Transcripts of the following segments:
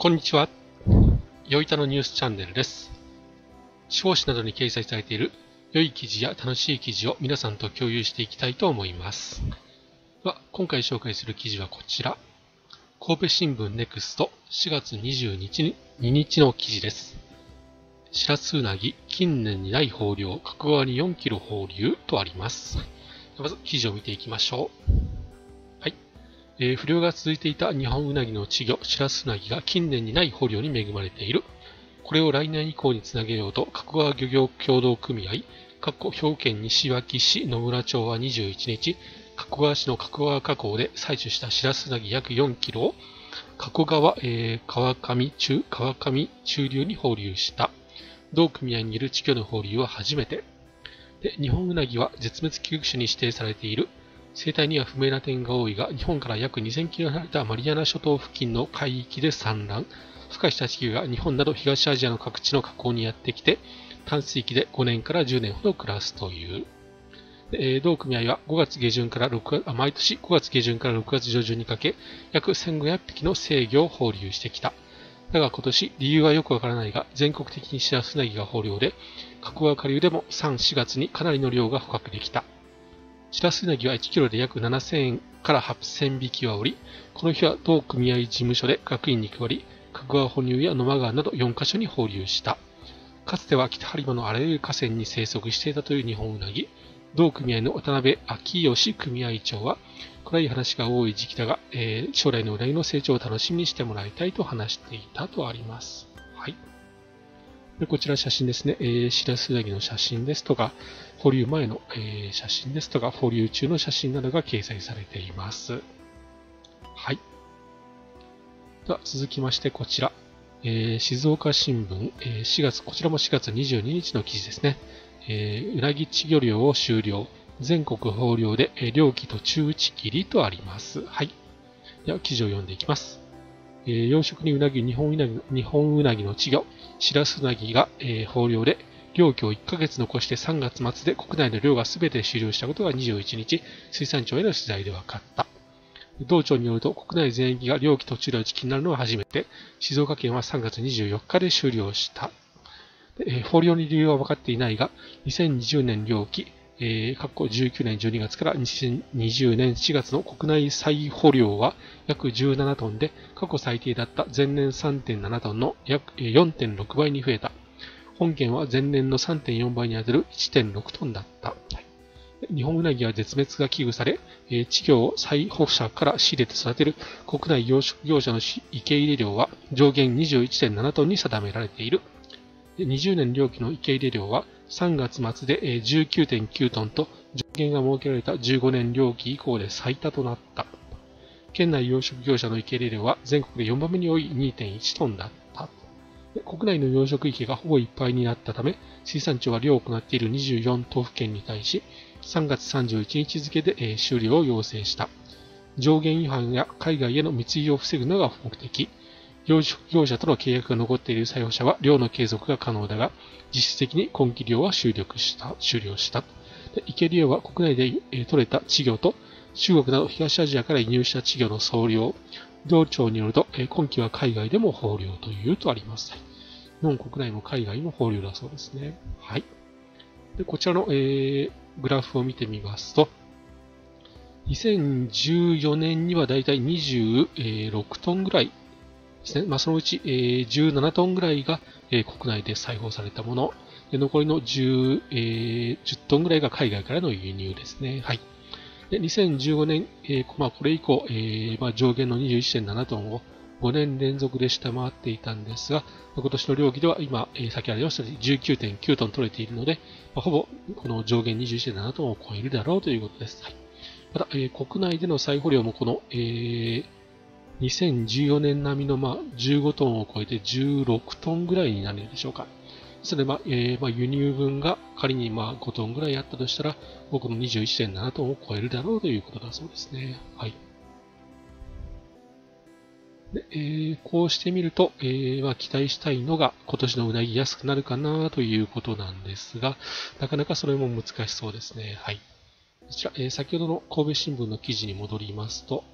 こんにちは。よいたのニュースチャンネルです。司法誌などに掲載されている良い記事や楽しい記事を皆さんと共有していきたいと思います。では、今回紹介する記事はこちら。神戸新聞ネクスト4月22日 ,2 日の記事です。シラスウナギ近年にない放流、加古川に4キロ放流とあります。まず記事を見ていきましょう。えー、不良が続いていた日本ウナギの稚魚、シラスウナギが近年にない捕虜に恵まれている。これを来年以降につなげようと、加古川漁業協同組合、かっこ兵庫県西脇市野村町は21日、加古川市の加古川河口で採取したシラスウナギ約4キロを、加古川、えー、川上中、川上中流に放流した。同組合にいる稚魚の放流は初めて。で日本ウナギは絶滅危惧種に指定されている生態には不明な点が多いが、日本から約2000キロ離れたマリアナ諸島付近の海域で産卵。孵化した地球が日本など東アジアの各地の河口にやってきて、淡水期で5年から10年ほど暮らすという。えー、同組合は5月下旬から6月あ、毎年5月下旬から6月上旬にかけ、約1500匹の制御を放流してきた。だが今年、理由はよくわからないが、全国的にシラスナギが豊漁で、加古川下流でも3、4月にかなりの量が捕獲できた。シラスウナギは1キロで約7000円から8000匹はおり、この日は同組合事務所で学員に配り、角川哺乳や野間川など4カ所に放流した。かつては北播磨のあらゆる河川に生息していたという日本ウナギ。同組合の渡辺昭義組合長は、暗い話が多い時期だが、えー、将来のうなぎの成長を楽しみにしてもらいたいと話していたとあります。はい。でこちら写真ですね。えー、シラスウナギの写真ですとか、保留前の、えー、写真ですとか、保留中の写真などが掲載されています。はい。では続きましてこちら。えー、静岡新聞、えー、4月、こちらも4月22日の記事ですね。えー、うなぎ稚魚漁を終了。全国放流で、えー、漁期と中打ち切りとあります。はい。では記事を読んでいきます。えー、養殖にうなぎ、日本うなぎ、日本うなぎの稚魚、シラスウナギが、えー、豊漁で、漁期を1ヶ月残して3月末で国内の漁が全て終了したことが21日、水産庁への取材で分かった。道庁によると、国内全域が漁期途中で打ち切になるのは初めて、静岡県は3月24日で終了した。えー、豊漁に理由は分かっていないが、2020年漁期、えー、過去19年12月から2020年4月の国内再捕量は約17トンで、過去最低だった前年3.7トンの約4.6倍に増えた。本件は前年の3.4倍に当たる1.6トンだった。日本ウナギは絶滅が危惧され、稚魚を再捕者から仕入れて育てる国内養殖業者の受け入れ量は上限21.7トンに定められている。20年料金の受け入れ量は3月末で19.9トンと上限が設けられた15年料金以降で最多となった。県内養殖業者の受け入れ量は全国で4番目に多い2.1トンだった。国内の養殖池がほぼいっぱいになったため、水産庁は漁を行っている24都府県に対し、3月31日付で終了を要請した。上限違反や海外への密輸を防ぐのが目的。養殖業者との契約が残っている採用者は漁の継続が可能だが、実質的に今期漁は終了した終了した。で池漁は国内で、え取れた稚魚と中国など東アジアから輸入した稚魚の総量、道庁によると、え今期は海外でも放流というとあります。日本国内も海外も放流だそうですね。はい。でこちらの、えー、グラフを見てみますと、2014年にはだいたい26トンぐらいですね。まあ、そのうち、えー、17トンぐらいが、えー、国内で裁縫されたもの、で残りの10、えー、10トンぐらいが海外からの輸入ですね。はい。で2015年、えーまあ、これ以降、えーまあ、上限の21.7トンを5年連続で下回っていたんですが、今年の漁期では今、えー、先ほどありましたように19.9トン取れているので、まあ、ほぼこの上限21.7トンを超えるだろうということです。はい、また、えー、国内での再捕量もこの、えー、2014年並みの、まあ、15トンを超えて16トンぐらいになるでしょうか。それで、まあえーまあ、輸入分が仮にまあ5トンぐらいあったとしたら、僕の21.7トンを超えるだろうということだそうですね。はい。でえー、こうしてみると、えーまあ、期待したいのが今年のうなぎ安くなるかなということなんですが、なかなかそれも難しそうですね。はい。こちら、えー、先ほどの神戸新聞の記事に戻りますと、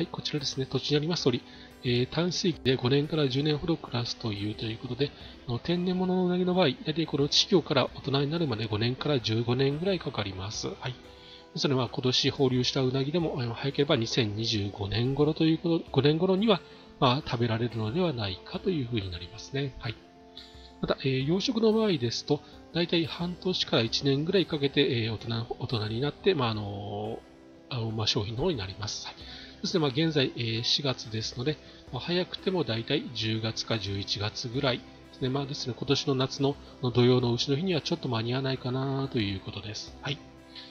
はい、こちらですね、土地にあります通り、えー、淡水期で5年から10年ほど暮らすというということで、天然物のうなぎの場合、大体この稚魚から大人になるまで5年から15年ぐらいかかります。はい。それは今年放流したうなぎでも、早ければ2025年頃ということ、5年頃には、まあ、食べられるのではないかというふうになりますね。はい。また、えー、養殖の場合ですと、大体半年から1年ぐらいかけて、えー、大人大人になって、まあ、あのあのまあ、商品の方になります。はいそしてまあ現在、えー、4月ですので、まあ、早くても大体10月か11月ぐらいですね。まあですね、今年の夏の土曜の牛の日にはちょっと間に合わないかなということです。はい。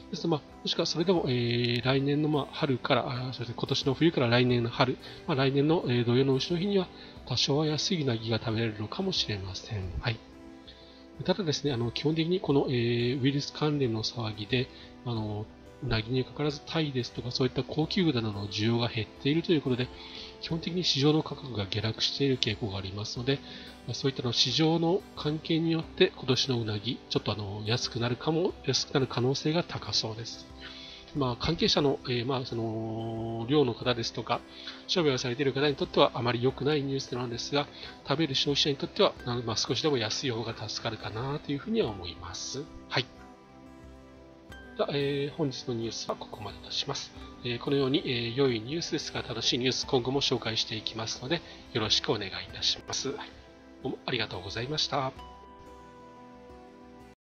ですまあ、もしくはそれでも、えー、来年のまあ春から、あそれ今年の冬から来年の春、まあ、来年の、えー、土曜の牛の日には多少は安いなぎが食べられるのかもしれません。はい。ただですね、あの基本的にこの、えー、ウイルス関連の騒ぎで、あのなぎにかかわらずタイですとかそういった高級魚などの需要が減っているということで、基本的に市場の価格が下落している傾向がありますので、まそういったの市場の関係によって今年のうなぎ、ちょっとあの安くなるかも、安くなる可能性が高そうです。まあ、関係者の,、えー、まあその量の方ですとか、商売をされている方にとってはあまり良くないニュースなんですが、食べる消費者にとっては、まあ、少しでも安い方が助かるかなというふうには思います。はい。えー、本日のニュースはここまでとします。えー、このように、えー、良いニュースですが楽しいニュース今後も紹介していきますのでよろしくお願いいたします。どうもありがとうございました。